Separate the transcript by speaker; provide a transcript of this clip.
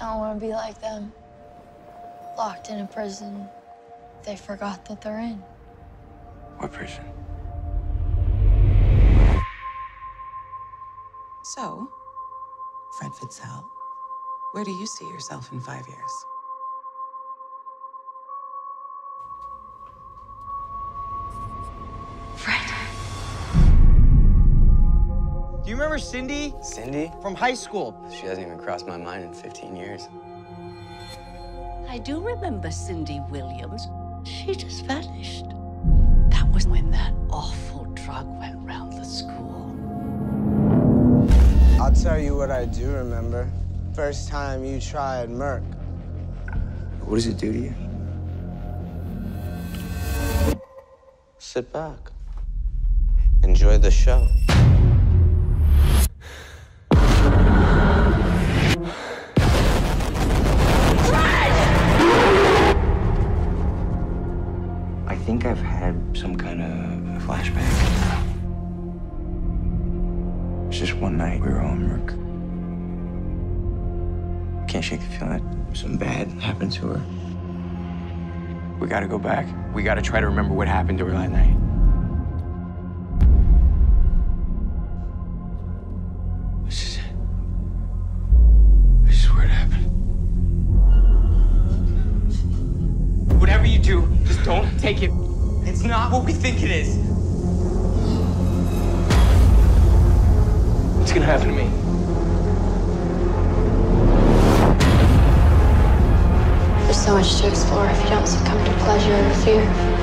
Speaker 1: I don't want to be like them. Locked in a prison they forgot that they're in.
Speaker 2: What prison?
Speaker 3: So, Fred Fitzell, where do you see yourself in five years?
Speaker 4: Remember Cindy
Speaker 2: Cindy?
Speaker 4: from high school?
Speaker 2: She hasn't even crossed my mind in 15 years.
Speaker 5: I do remember Cindy Williams. She just vanished. That was when that awful drug went round the school.
Speaker 6: I'll tell you what I do remember. First time you tried Merck.
Speaker 2: What does it do to you? Sit back. Enjoy the show. Think I've had some kind of flashback. It's just one night we were on work. Can't shake the feeling that something bad happened to her. We gotta go back. We gotta try to remember what happened to her that night. Don't take it. It's not what we think it is. What's gonna happen to me?
Speaker 1: There's so much to explore if you don't succumb to pleasure or fear.